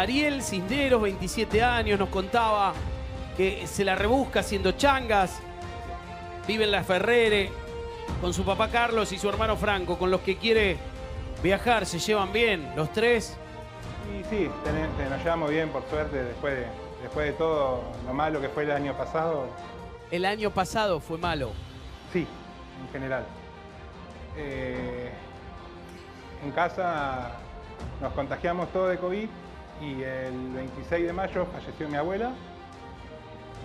Ariel Cisneros, 27 años, nos contaba que se la rebusca haciendo changas. Vive en la Ferrere con su papá Carlos y su hermano Franco, con los que quiere viajar. Se llevan bien los tres. Y sí, ten- nos llevamos bien, por suerte, después de, después de todo lo malo que fue el año pasado. El año pasado fue malo. Sí, en general. Eh, en casa nos contagiamos todos de COVID y el 26 de mayo falleció mi abuela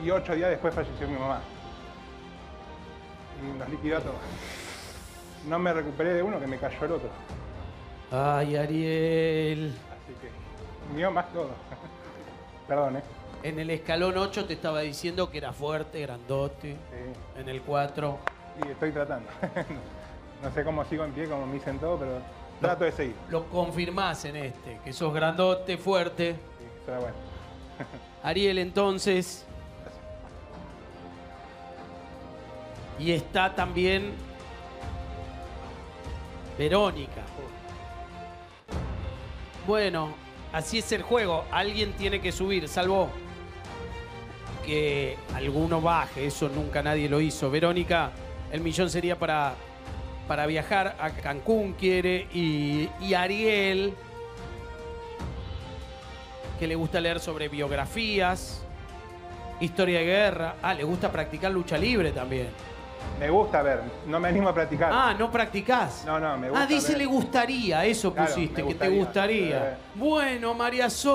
y ocho días después falleció mi mamá. Y nos liquidó a todos. No me recuperé de uno que me cayó el otro. Ay, Ariel. Así que mío más todo. Perdón, ¿eh? En el escalón 8 te estaba diciendo que era fuerte, grandote. Sí. En el 4. Y estoy tratando. no sé cómo sigo en pie, como me dicen todo, pero trato de seguir. Lo confirmás en este, que sos grandote, fuerte. Sí, será bueno. Ariel, entonces. Y está también Verónica. Bueno, así es el juego. Alguien tiene que subir, salvo que alguno baje. Eso nunca nadie lo hizo. Verónica, el millón sería para, para viajar a Cancún, quiere. Y, y Ariel, que le gusta leer sobre biografías, historia de guerra. Ah, le gusta practicar lucha libre también. Me gusta ver, no me animo a practicar. Ah, ¿no practicás? No, no, me gusta Ah, dice ver. le gustaría, eso Claro, pusiste, que te gustaría. gustaría. Eh. Bueno, María Sol.